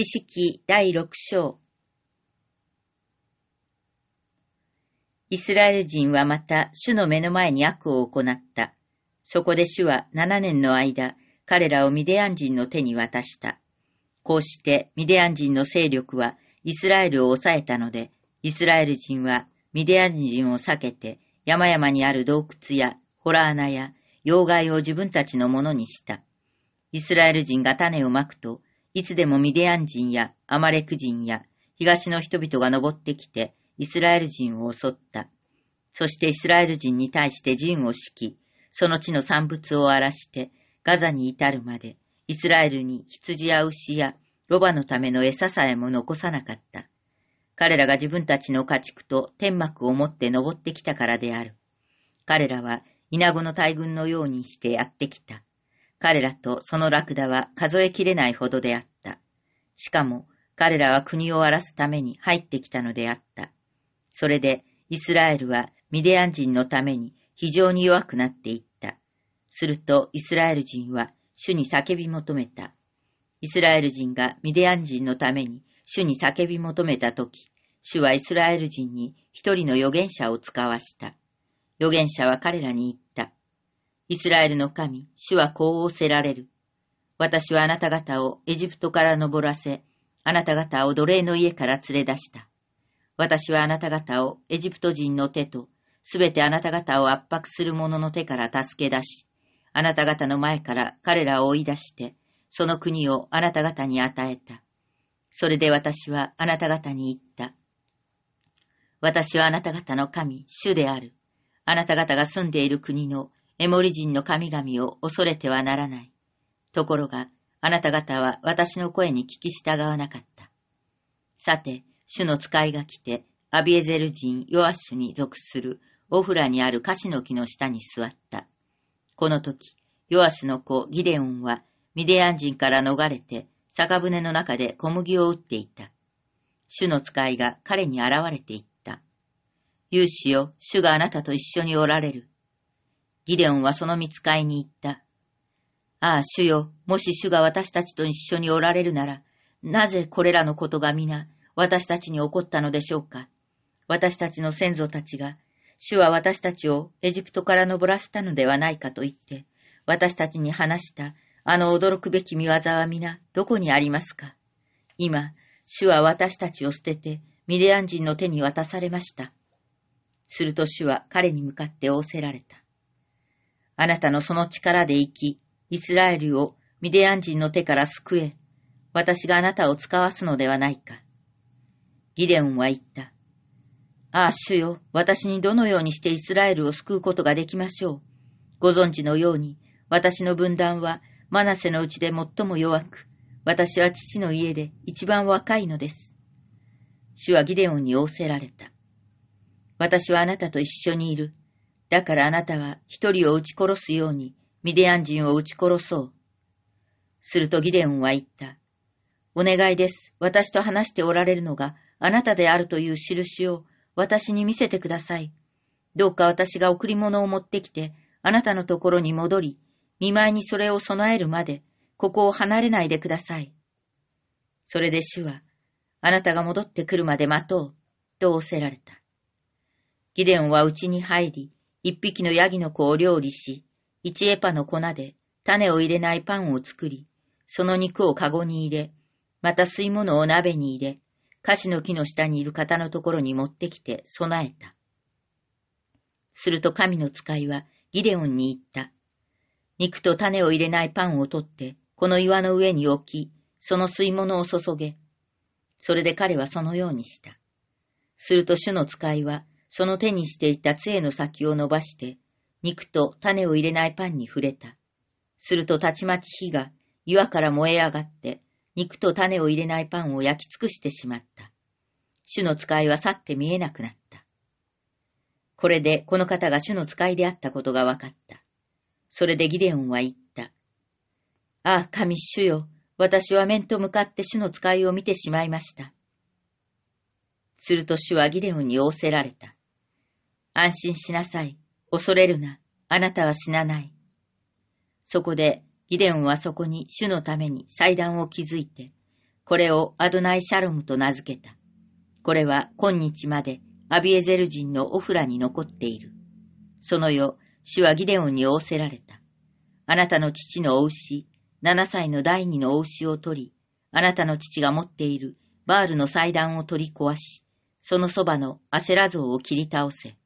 士師記第六章。イスラエル人はまた主の目の前に悪を行った。そこで主は七年の間、彼らをミディアン人の手に渡した。こうしてミディアン人の勢力はイスラエルを抑えたので、イスラエル人はミディアン人を避けて山々にある洞窟やほら穴や要害を自分たちのものにした。イスラエル人が種をまくと、いつでもミディアン人やアマレク人や東の人々が登ってきてイスラエル人を襲った。そしてイスラエル人に対して陣を敷き、その地の産物を荒らしてガザに至るまでイスラエルに羊や牛やロバのための餌さえも残さなかった。彼らが自分たちの家畜と天幕を持って登ってきたからである。彼らは稲子の大群のようにしてやってきた。彼らとそのラクダは数えきれないほどであった。しかも彼らは国を荒らすために入ってきたのであった。それでイスラエルはミディアン人のために非常に弱くなっていった。するとイスラエル人は主に叫び求めた。イスラエル人がミディアン人のために主に叫び求めたとき、主はイスラエル人に一人の預言者を使わした。預言者は彼らに言った。イスラエルの神、主はこう仰せられる。私はあなた方をエジプトから登らせ、あなた方を奴隷の家から連れ出した。私はあなた方をエジプト人の手と、すべてあなた方を圧迫する者の手から助け出し、あなた方の前から彼らを追い出して、その国をあなた方に与えた。それで私はあなた方に言った。私はあなた方の神、主である。あなた方が住んでいる国のエモリ人の神々を恐れてはならない。ところが、あなた方は私の声に聞き従わなかった。さて、主の使いが来て、アビエゼル人ヨアッシュに属するオフラにあるカシの木の下に座った。この時、ヨアシスの子ギデオンはミディアン人から逃れて酒舟の中で小麦を打っていた。主の使いが彼に現れていった。勇士よ、主があなたと一緒におられる。ギデオンはその見つかいに言った。ああ、主よ、もし主が私たちと一緒におられるなら、なぜこれらのことが皆、私たちに起こったのでしょうか。私たちの先祖たちが、主は私たちをエジプトから登らせたのではないかと言って、私たちに話したあの驚くべき見業は皆どこにありますか今、主は私たちを捨ててミディアン人の手に渡されました。すると主は彼に向かって仰せられた。あなたのその力で生き、イスラエルをミディアン人の手から救え、私があなたを使わすのではないか。ギデオンは言った。ああ、主よ、私にどのようにしてイスラエルを救うことができましょう。ご存知のように、私の分断はマナセのうちで最も弱く、私は父の家で一番若いのです。主はギデオンに仰せられた。私はあなたと一緒にいる。だからあなたは一人を撃ち殺すようにミディアン人を撃ち殺そう。するとギデオンは言った。お願いです。私と話しておられるのがあなたであるという印を私に見せてください。どうか私が贈り物を持ってきて、あなたのところに戻り、見舞いにそれを備えるまで、ここを離れないでください。それで主は、あなたが戻ってくるまで待とう、と仰せられた。ギデオンは家に入り、一匹のヤギの子を料理し、一エパの粉で種を入れないパンを作り、その肉をかごに入れ、また吸い物を鍋に入れ、菓子の木の下にいる方のところに持ってきて備えた。すると神の使いはギデオンに言った。肉と種を入れないパンを取って、この岩の上に置き、その吸い物を注げ。それで彼はそのようにした。すると主の使いは、その手にしていた杖の先を伸ばして、肉と種を入れないパンに触れた。するとたちまち火が岩から燃え上がって、肉と種を入れないパンを焼き尽くしてしまった。主の使いは去って見えなくなった。これでこの方が主の使いであったことが分かった。それでギデオンは言った。ああ、神主よ、私は面と向かって主の使いを見てしまいました。すると主はギデオンに仰せられた。安心しなさい。恐れるな。あなたは死なない。そこで、ギデオンはそこに主のために祭壇を築いて、これをアドナイ・シャロムと名付けた。これは今日までアビエゼル人のオフラに残っている。その夜、主はギデオンに仰せられた。あなたの父のお牛、七歳の第二のお牛を取り、あなたの父が持っているバールの祭壇を取り壊し、そのそばのアシェラ像を切り倒せ。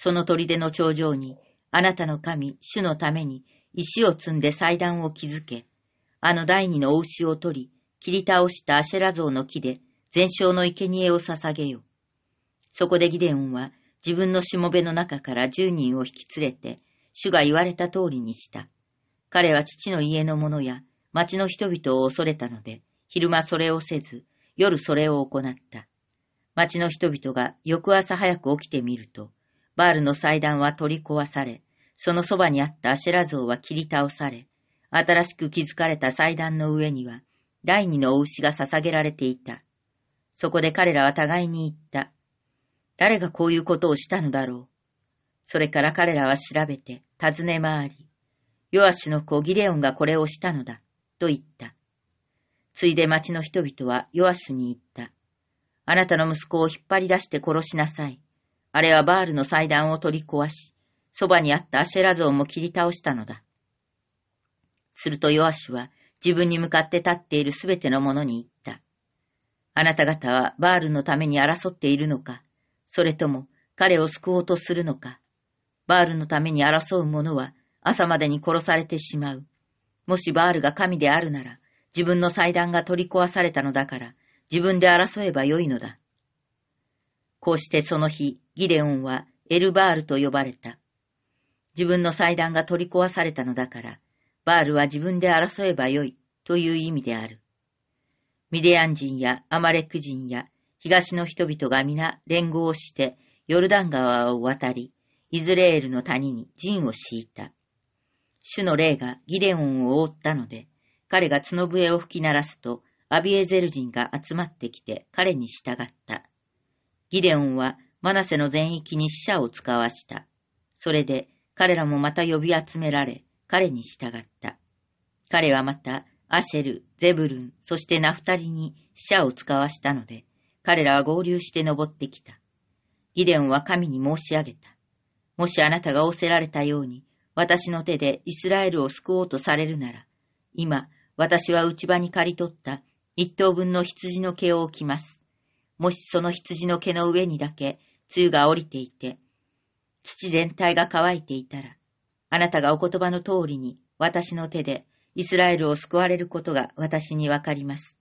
その砦の頂上に、あなたの神、主のために石を積んで祭壇を築け、あの第二のお牛を取り、切り倒したアシェラ像の木で、全焼の生贄を捧げよ。そこでギデオンは自分のしもべの中から十人を引き連れて、主が言われた通りにした。彼は父の家の者や町の人々を恐れたので、昼間それをせず、夜それを行った。町の人々が翌朝早く起きてみると、バールの祭壇は取り壊され、そのそばにあったアシェラ像は切り倒され、新しく築かれた祭壇の上には、第二のお牛が捧げられていた。そこで彼らは互いに言った。誰がこういうことをしたのだろう。それから彼らは調べて、尋ね回り、ヨアシの子ギレオンがこれをしたのだ、と言った。ついで町の人々はヨアシに言った。あなたの息子を引っ張り出して殺しなさい。あれはバールの祭壇を取り壊し、そばにあったアシェラ像も切り倒したのだ。するとヨアシュは自分に向かって立っているすべての者に言った。あなた方はバールのために争っているのか、それとも彼を救おうとするのか。バールのために争う者は朝までに殺されてしまう。もしバールが神であるなら、自分の祭壇が取り壊されたのだから、自分で争えばよいのだ。こうしてその日、ギデオンはエルバールと呼ばれた。自分の祭壇が取り壊されたのだから、バールは自分で争えばよいという意味である。ミディアン人やアマレク人や東の人々が皆連合して、ヨルダン川を渡り、イズレールの谷に陣を敷いた。主の霊がギデオンを覆ったので、彼が角笛を吹き鳴らすと、アビエゼル人が集まってきて彼に従った。ギデオンはマナセの全域に死者を使わした。それで彼らもまた呼び集められ、彼に従った。彼はまたアシェル、ゼブルン、そしてナフタリに死者を使わしたので、彼らは合流して登ってきた。ギデオンは神に申し上げた。もしあなたが仰せられたように、私の手でイスラエルを救おうとされるなら、今、私は内場に刈り取った一頭分の羊の毛を置きます。もしその羊の毛の上にだけ、露が降りていて、土全体が乾いていたら、あなたがお言葉の通りに私の手でイスラエルを救われることが私にわかります。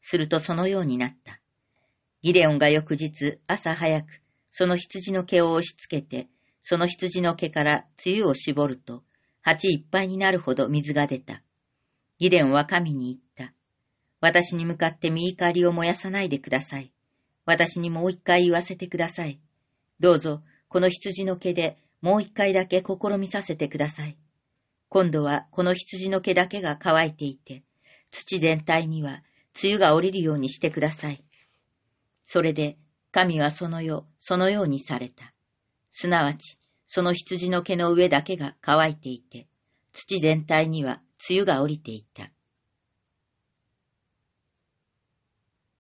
するとそのようになった。ギデオンが翌日朝早くその羊の毛を押し付けて、その羊の毛から梅雨を絞ると、鉢いっぱいになるほど水が出た。ギデオンは神に言った。私に向かって見怒りを燃やさないでください。私にもう一回言わせてください。どうぞ、この羊の毛でもう一回だけ試みさせてください。今度はこの羊の毛だけが乾いていて、土全体には梅雨が降りるようにしてください。それで、神はその夜、そのようにされた。すなわち、その羊の毛の上だけが乾いていて、土全体には梅雨が降りていた。